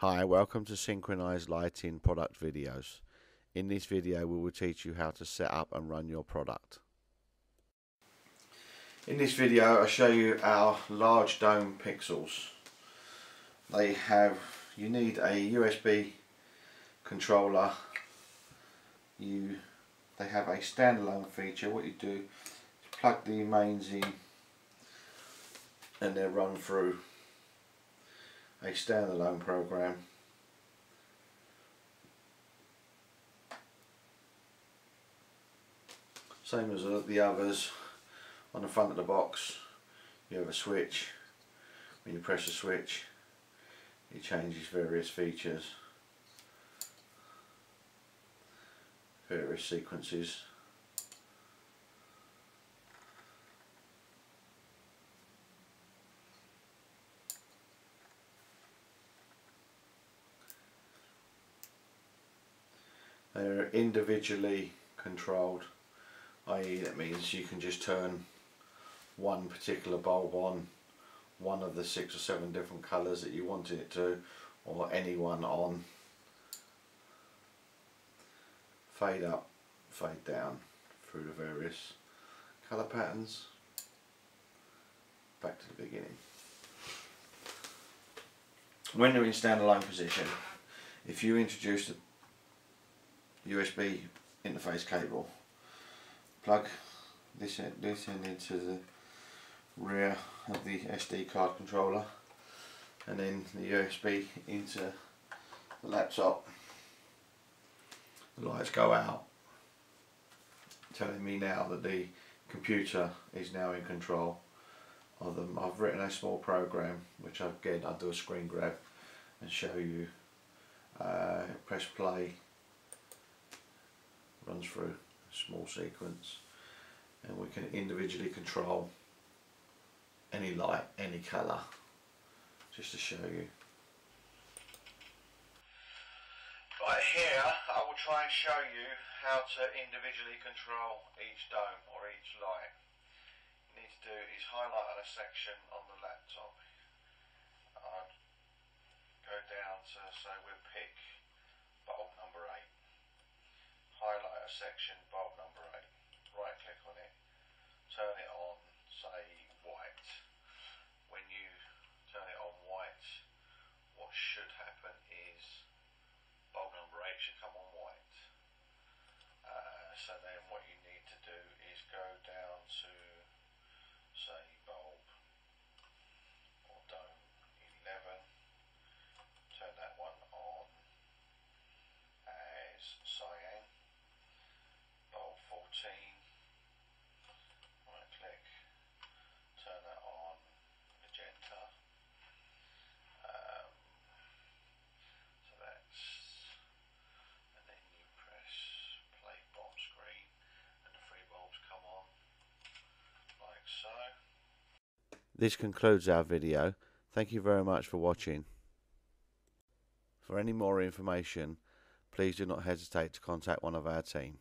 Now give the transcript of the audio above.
Hi, welcome to Synchronized Lighting product videos. In this video we will teach you how to set up and run your product. In this video I show you our large dome pixels. They have, you need a USB controller. You, They have a standalone feature. What you do is plug the mains in and they're run through a standalone program. Same as the others. On the front of the box you have a switch. When you press the switch it changes various features various sequences They're individually controlled, i.e. that means you can just turn one particular bulb on, one of the six or seven different colours that you want it to, or any one on. Fade up, fade down through the various colour patterns. Back to the beginning. When they're in standalone position, if you introduce the USB interface cable. Plug this end, this end into the rear of the SD card controller and then the USB into the laptop. The lights go out telling me now that the computer is now in control of them. I've written a small program which again I'll do a screen grab and show you. Uh, press play runs through a small sequence and we can individually control any light, any colour just to show you. Right here I will try and show you how to individually control each dome or each light. You need to do is highlight on a section on the laptop. I'd go down to say we'll pick bulb number 8 highlighter bulb number 8, right click on it, turn it on, say white. When you turn it on white, what should happen is bulb number 8 should come on white. Uh, so then what you need to do is go down to say bulb or dome 11, turn that one on as cyan right click, turn that on magenta. Um, so that's, and then you press play bomb screen and the three bulbs come on like so. This concludes our video. Thank you very much for watching. For any more information, please do not hesitate to contact one of our team.